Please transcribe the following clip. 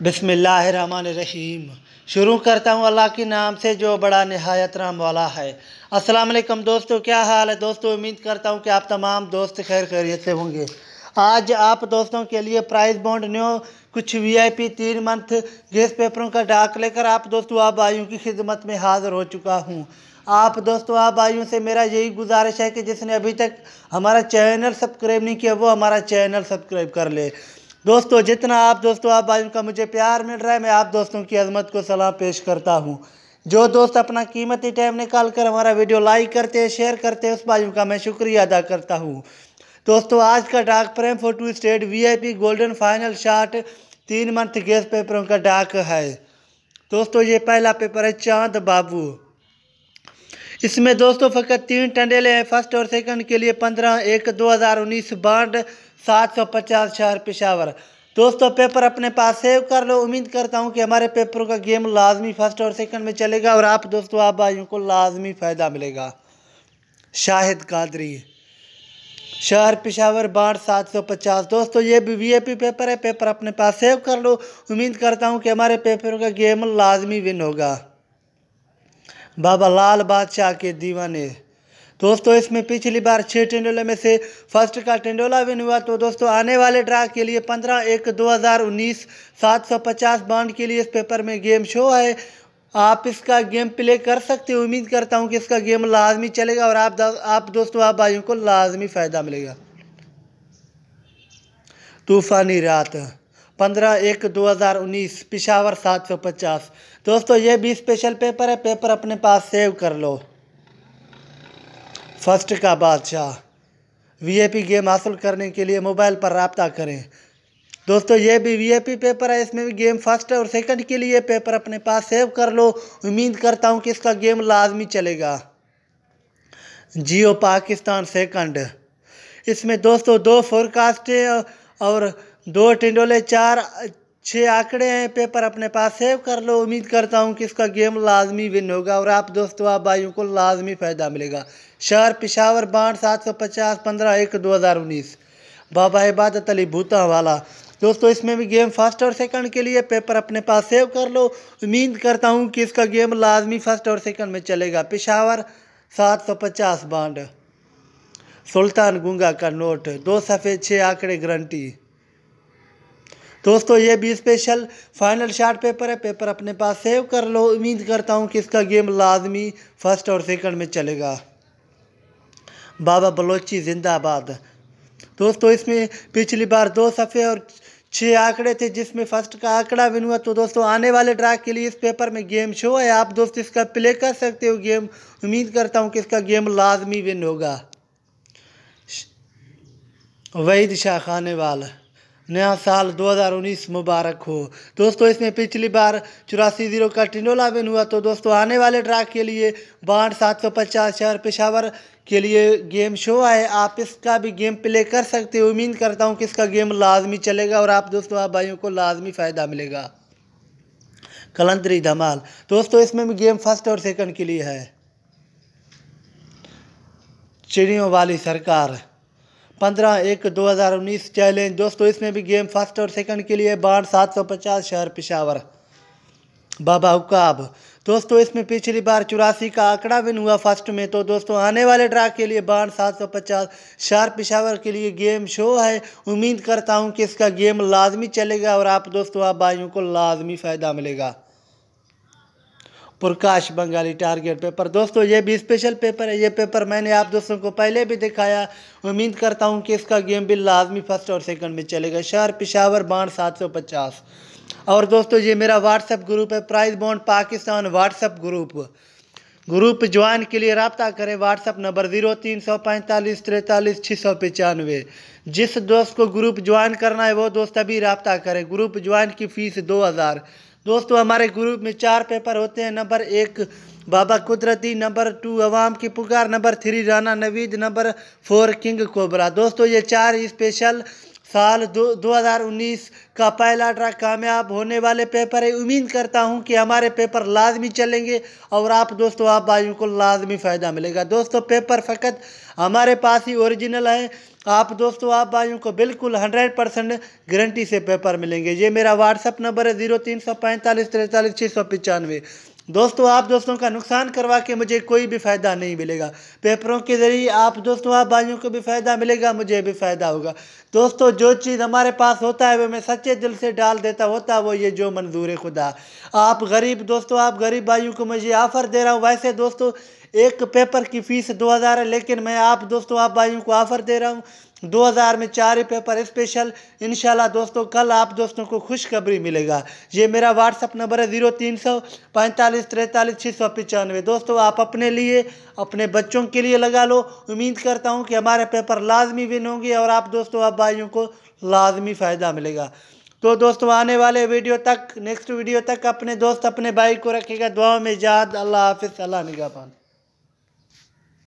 बिसमीम शुरू करता हूँ अल्लाह के नाम से, जो बड़ा नहायत राम वाला है। अस्सलाम वालेकुम दोस्तों, क्या हाल है? दोस्तों, उम्मीद करता हूँ कि आप तमाम दोस्त खैर खैरियत से होंगे। आज आप दोस्तों के लिए प्राइस बॉन्ड न्यू, कुछ वीआईपी तीन मंथ गेस पेपरों का डाक लेकर आप दोस्तों, आप भाइयों की खिदमत में हाज़िर हो चुका हूँ। आप दोस्तों, आप भाइयों से मेरा यही गुजारिश है कि जिसने अभी तक हमारा चैनल सब्सक्राइब नहीं किया, वो हमारा चैनल सब्सक्राइब कर ले। दोस्तों, जितना आप, दोस्तों, आप भाइयों का मुझे प्यार मिल रहा है, मैं आप दोस्तों की अजमत को सलाम पेश करता हूँ। जो दोस्त अपना कीमती टाइम निकाल कर हमारा वीडियो लाइक करते हैं शेयर करते हैं, उस भाइयों का मैं शुक्रिया अदा करता हूँ। दोस्तों, आज का डाक Prem photostat VIP golden final short तीन मंथ गैस पेपरों का डाक है। दोस्तों, ये पहला पेपर है चाँद बाबू। इसमें दोस्तों फ़कत तीन टंडेले हैं। फ़र्स्ट और सेकंड के लिए पंद्रह, एक, दो हज़ार उन्नीस बाढ़ सात सौ पचास शहर पेशावर। दोस्तों पेपर अपने पास सेव कर लो। उम्मीद करता हूँ कि हमारे पेपरों का गेम लाजमी फ़र्स्ट और सेकंड में चलेगा और आप दोस्तों, आप भाइयों को लाजमी फ़ायदा मिलेगा। शाहिद कादरी। शहर पेशावर बाढ़ सात सौ पचास। दोस्तों, ये भी वीआईपी पेपर है। पेपर अपने पास सेव कर लो। उम्मीद करता हूँ कि हमारे पेपरों का गेम लाजमी विन होगा। बाबा लाल बादशाह के दीवाने। दोस्तों, इसमें पिछली बार छः टेंडोला में से फ़र्स्ट का टेंडोला विन हुआ। तो दोस्तों, आने वाले ड्रा के लिए पंद्रह एक दो हज़ार उन्नीस सात सौ पचास बॉन्ड के लिए इस पेपर में गेम शो है। आप इसका गेम प्ले कर सकते हो। उम्मीद करता हूँ कि इसका गेम लाजमी चलेगा और आप आप दोस्तों, आप भाइयों को लाजमी फ़ायदा मिलेगा। तूफ़ानी रात। पंद्रह एक दो हज़ार उन्नीस, पिशावर सात सौ पचास। दोस्तों, ये भी स्पेशल पेपर है पेपर अपने पास सेव कर लो। फ़र्स्ट का बादशाह। वीआईपी गेम हासिल करने के लिए मोबाइल पर रबता करें। दोस्तों, ये भी वीआईपी पेपर है, इसमें भी गेम फ़र्स्ट और सेकंड के लिए पेपर अपने पास सेव कर लो। उम्मीद करता हूँ कि इसका गेम लाजमी चलेगा। जियो पाकिस्तान सेकंड इसमें दोस्तों, दो फोरकास्ट और दो टिंडोले, चार छः आंकड़े हैं, पेपर अपने पास सेव कर लो। उम्मीद करता हूँ कि इसका गेम लाजमी विन होगा और आप दोस्तों, आप भाइयों को लाजमी फ़ायदा मिलेगा। शहर पिशावर बाढ़ सात सौ पचास, पंद्रह एक दो हज़ार उन्नीस। बाबा इबादत अली भूता वाला। दोस्तों, इसमें भी गेम फ़र्स्ट और सेकंड के लिए पेपर अपने पास सेव कर लो। उम्मीद करता हूँ कि इसका गेम लाजमी फ़र्स्ट और सेकंड में चलेगा। पिशावर सात सौ पचास बांड। सुल्तान गुंगा का नोट। दो सफ़ेद छः आंकड़े, गारंटी। दोस्तों, ये भी स्पेशल फाइनल शार्ट पेपर है। पेपर अपने पास सेव कर लो। उम्मीद करता हूँ कि इसका गेम लाजमी फ़र्स्ट और सेकंड में चलेगा। बाबा बलोची, जिंदाबाद। दोस्तों, इसमें पिछली बार दो सफ़े और छः आंकड़े थे, जिसमें फ़र्स्ट का आंकड़ा विन हुआ। तो दोस्तों, आने वाले ड्रा के लिए इस पेपर में गेम शो है। आप दोस्त इसका प्ले कर सकते हो गेम उम्मीद करता हूँ कि इसका गेम लाजमी विन होगा। वहीद शाह खाने वाला नया साल 2019 मुबारक हो। दोस्तों, इसमें पिछली बार चौरासी ज़ीरो का टिंडोला विन हुआ तो दोस्तों, आने वाले ड्रा के लिए बाढ़ सात सौ पचास शहर पेशावर के लिए गेम शो है आप इसका भी गेम प्ले कर सकते हो। उम्मीद करता हूँ कि इसका गेम लाजमी चलेगा और आप दोस्तों, आप भाइयों को लाजमी फ़ायदा मिलेगा। कलंतरी धमाल। दोस्तों, इसमें भी गेम फ़र्स्ट और सेकंड के लिए है। चिड़ियों वाली सरकार। पंद्रह एक दो हज़ार उन्नीस चैलेंज। दोस्तों, इसमें भी गेम फ़र्स्ट और सेकंड के लिए बाढ़ सात सौ पचास, शहर पिशावर। बाबा हुकाब। दोस्तों, इसमें पिछली बार चौरासी का आंकड़ा विन हुआ फ़र्स्ट में तो दोस्तों, आने वाले ड्रा के लिए बाढ़ सात सौ पचास शार पिशावर के लिए गेम शो है। उम्मीद करता हूँ कि इसका गेम लाजमी चलेगा और आप, दोस्तों, आप भाइयों को लाजमी फ़ायदा मिलेगा। Prakash Bengali target paper. दोस्तों, ये भी स्पेशल पेपर है। ये पेपर मैंने आप दोस्तों को पहले भी दिखाया। उम्मीद करता हूँ कि इसका गेम भी लाजमी फ़र्स्ट और सेकंड में चलेगा। शहर पिशावर बाढ़ सात सौ पचास। और दोस्तों, ये मेरा व्हाट्सएप ग्रुप है। Prize bond Pakistan WhatsApp group group join के लिए रबता करें। व्हाट्सएप नंबर ज़ीरो तीन सौ पैंतालीस तैंतालीस छः सौ पचानवे। जिस दोस्त को ग्रुप ज्वाइन करना है, वो दोस्त अभी रबता करें। ग्रुप ज्वाइन की फ़ीस दो हज़ार। दोस्तों, हमारे ग्रुप में चार पेपर होते हैं। नंबर एक, बाबा कुदरती नंबर टू अवाम की पुकार number three Rana Naveed number four king cobra दोस्तों, ये चार स्पेशल साल दो दो हज़ार उन्नीस का पहला ट्रैक कामयाब होने वाले पेपर है। उम्मीद करता हूँ कि हमारे पेपर लाजमी चलेंगे और आप दोस्तों, आप भाइयों को लाजमी फ़ायदा मिलेगा। दोस्तों, पेपर फ़कत हमारे पास ही ओरिजिनल है। आप दोस्तों, आप भाइयों को बिल्कुल हंड्रेड परसेंट गारंटी से पेपर मिलेंगे। ये मेरा व्हाट्सअप नंबर है ज़ीरो तीन सौ पैंतालीस तैंतालीस छः सौ पचानवे। दोस्तों, आप दोस्तों का नुकसान करवा के मुझे कोई भी फ़ायदा नहीं मिलेगा। पेपरों के ज़रिए आप दोस्तों, आप भाइयों को भी फ़ायदा मिलेगा, मुझे भी फ़ायदा होगा। दोस्तों, जो चीज़ हमारे पास होता है वह मैं सच्चे दिल से डाल देता होता, वो ये जो मंजूर खुदा। आप गरीब दोस्तों, आप गरीब भाइयों को मुझे ऑफ़र दे रहा हूँ। वैसे दोस्तों एक पेपर की फ़ीस दो हज़ार है, लेकिन मैं आप दोस्तों, आप भाइयों को ऑफ़र दे रहा हूँ। दो हज़ार में चार पेपर स्पेशल इन दोस्तों, कल आप दोस्तों को खुशखबरी मिलेगा। ये मेरा व्हाट्सअप नंबर है, ज़ीरो तीन सौ पैंतालीस, तैंतालीस छः सौ पचानवे। दोस्तों, आप अपने लिए, अपने बच्चों के लिए लगा लो। उम्मीद करता हूँ कि हमारे पेपर लाजमी विन होंगे और आप दोस्तों, आप भाइयों को लाजमी फ़ायदा मिलेगा। तो दोस्तों, आने वाले वीडियो तक नेक्स्ट वीडियो तक अपने दोस्त, अपने भाई को रखेगा दुआ में याद, अल्लाह हाफिज़, अल्लाह निगाह